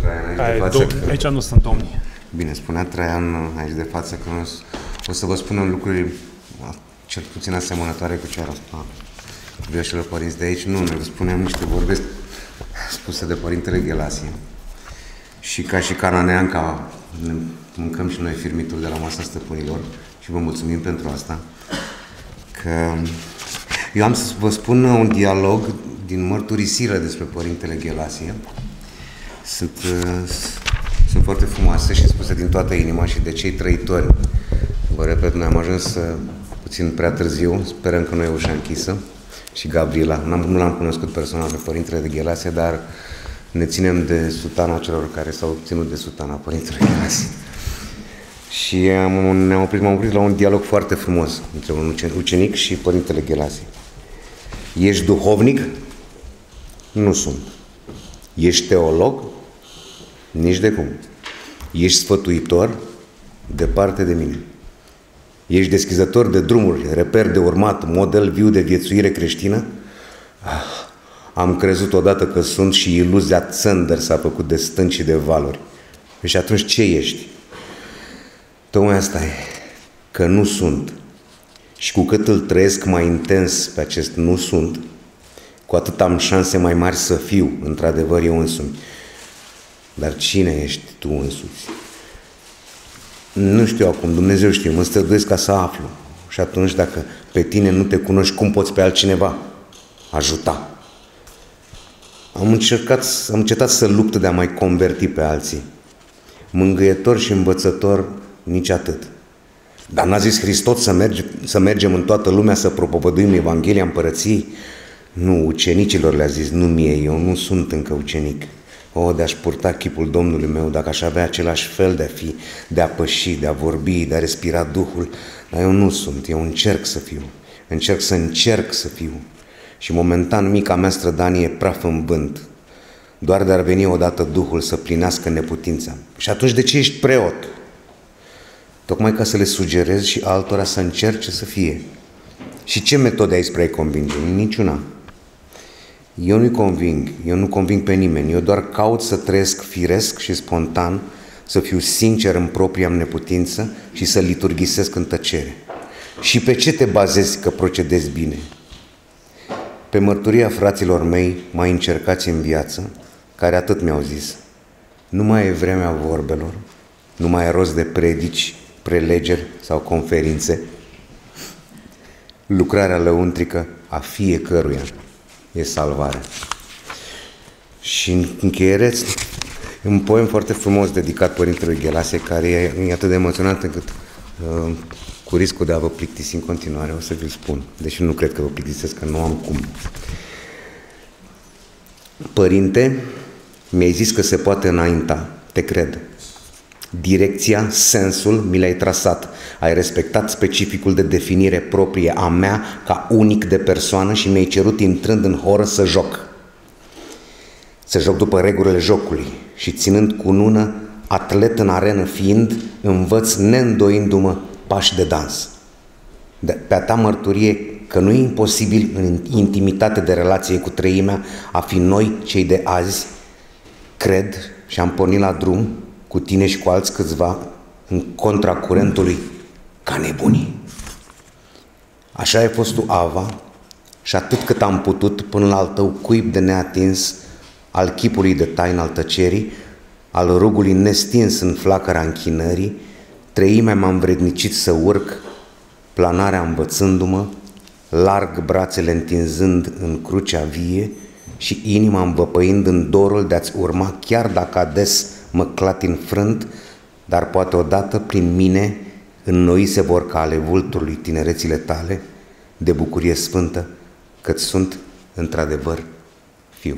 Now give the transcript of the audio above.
Traian aici Ai, de față. dom- aici nu sunt domni. Bine, spunea Traian aici de față că nu, o să vă spunem lucruri cel puțin asemănătoare cu ce ar a vioșilor părinți de aici. Nu, noi vă spunem niște vorbe spuse de Părintele Ghelasie. Și ca și cananeanca ne mâncăm și noi firmituri de la masa stăpânilor și vă mulțumim pentru asta. Că eu am să vă spun un dialog din mărturisire despre Părintele Ghelasie. Sunt, uh, sunt foarte frumoase și spuse din toată inima și de cei trăitori. Vă repet, noi am ajuns uh, puțin prea târziu, sperăm că nu e ușa închisă. Și Gabriela, n-am, nu l-am cunoscut personal pe Părintele de Ghelasie, dar ne ținem de sutana celor care s-au ținut de sutana Părintele Ghelasie. Și am, ne-am oprit, m-am oprit la un dialog foarte frumos între un ucen- ucenic și Părintele Ghelasie. Ești duhovnic? Nu sunt. Ești teolog? Nici de cum. Ești sfătuitor? Departe de mine. Ești deschizător de drumuri, reper de urmat, model viu de viețuire creștină? Ah, am crezut odată că sunt și iluzia țândăr s-a făcut de stânci și de valuri. Și atunci ce ești? Tocmai asta e, că nu sunt. Și cu cât îl trăiesc mai intens pe acest nu sunt, cu atât am șanse mai mari să fiu, într-adevăr, eu însumi. Dar cine ești tu însuți? Nu știu acum, Dumnezeu știe, mă străduiesc ca să aflu. Și atunci, dacă pe tine nu te cunoști, cum poți pe altcineva ajuta? Am încercat, am încetat să lupt de a mai converti pe alții. Mângâietor și învățător, nici atât. Dar n-a zis Hristos să, merge, să mergem în toată lumea să propovăduim Evanghelia Împărăției? Nu, ucenicilor le-a zis, nu mie, eu nu sunt încă ucenic. O, de-aș purta chipul Domnului meu, dacă aș avea același fel de a fi, de a păși, de a vorbi, de a respira Duhul, dar eu nu sunt, eu încerc să fiu. Încerc să încerc să fiu. Și momentan mica mea strădanie e praf în vânt. Doar de ar veni odată Duhul să plinească neputința. Și atunci de ce ești preot? Tocmai ca să le sugerez și altora să încerce să fie. Și ce metode ai spre a-i convinge? Niciuna. Eu nu-i conving, eu nu conving pe nimeni, eu doar caut să trăiesc firesc și spontan, să fiu sincer în propria neputință și să liturghisesc în tăcere. Și pe ce te bazezi că procedezi bine? Pe mărturia fraților mei mai încercați în viață, care atât mi-au zis. Nu mai e vremea vorbelor, nu mai e rost de predici, prelegeri sau conferințe. Lucrarea lăuntrică a fiecăruia e salvarea. Și în încheiere, un poem foarte frumos dedicat Părintelui Ghelase, care e, e atât de emoționant încât uh, cu riscul de a vă plictisi în continuare, o să vi-l spun, deși nu cred că vă plictisesc, că nu am cum. Părinte, mi-ai zis că se poate înainta, te cred. Direcția, sensul, mi l-ai trasat. Ai respectat specificul de definire proprie a mea ca unic de persoană și mi-ai cerut intrând în horă să joc. Să joc după regulile jocului și ținând cu nună, atlet în arenă fiind, învăț neîndoindu-mă pași de dans. De, pe a ta mărturie că nu e imposibil în intimitate de relație cu treimea a fi noi, cei de azi, cred și am pornit la drum cu tine și cu alți câțiva în contra curentului ca nebunii. Așa ai fost tu, Ava, și atât cât am putut până la al tău cuib de neatins al chipului de taină al tăcerii, al rugului nestins în flacăra închinării, treimea m-am vrednicit să urc, planarea învățându-mă, larg brațele întinzând în crucea vie și inima învăpăind în dorul de a-ți urma chiar dacă ades mă clatin frânt, dar poate odată prin mine înnoi se vor ca ale vulturului tinerețile tale, de bucurie sfântă, că sunt într-adevăr fiu.